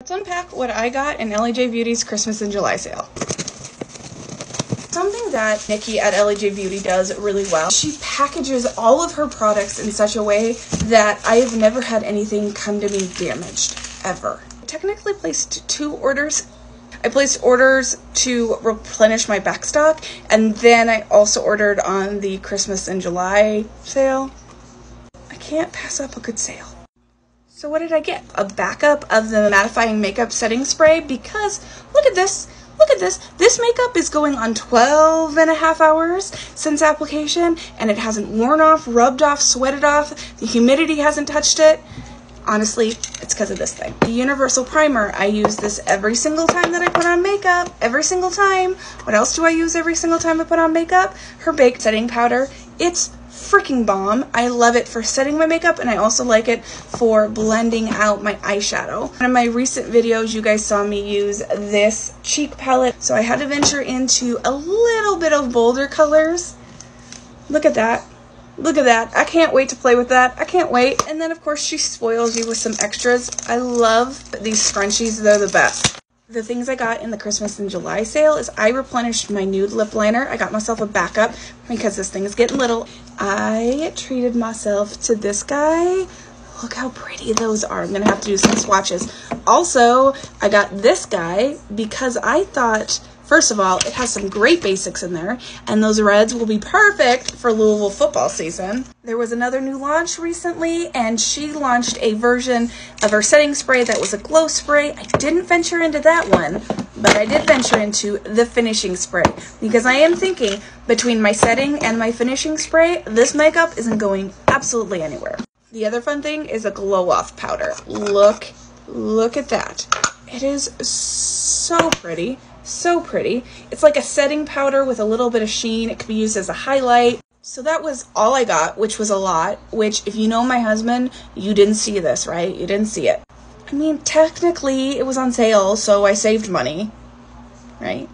Let's unpack what I got in Elli J Beauty's Christmas in July sale. Something that Nikki at Elli J Beauty does really well, she packages all of her products in such a way that I have never had anything come to me damaged, ever. I technically placed two orders. I placed orders to replenish my backstock, and then I also ordered on the Christmas in July sale. I can't pass up a good sale. So what did I get? A backup of the mattifying makeup setting spray because look at this. Look at this. This makeup is going on 12 and a half hours since application and it hasn't worn off, rubbed off, sweated off. The humidity hasn't touched it. Honestly, it's because of this thing. The Universal Primer, I use this every single time that I put on makeup. Every single time. What else do I use every single time I put on makeup? Her Baked Setting Powder. It's freaking bomb. I love it for setting my makeup and I also like it for blending out my eyeshadow. One of my recent videos you guys saw me use this cheek palette so I had to venture into a little bit of bolder colors. Look at that. Look at that. I can't wait to play with that. I can't wait. And then of course she spoils you with some extras. I love these scrunchies. They're the best. The things I got in the Christmas in July sale is I replenished my nude lip liner. I got myself a backup because this thing is getting little. I treated myself to this guy. Look how pretty those are. I'm going to have to do some swatches. Also, I got this guy because I thought First of all, it has some great basics in there, and those reds will be perfect for Louisville football season. There was another new launch recently, and she launched a version of her setting spray that was a glow spray. I didn't venture into that one, but I did venture into the finishing spray because I am thinking between my setting and my finishing spray, this makeup isn't going absolutely anywhere. The other fun thing is a glow off powder. Look, look at that. It is so pretty. So pretty. It's like a setting powder with a little bit of sheen. It could be used as a highlight. So that was all I got, which was a lot, which if you know my husband, you didn't see this, right? You didn't see it. I mean, technically it was on sale, so I saved money, right?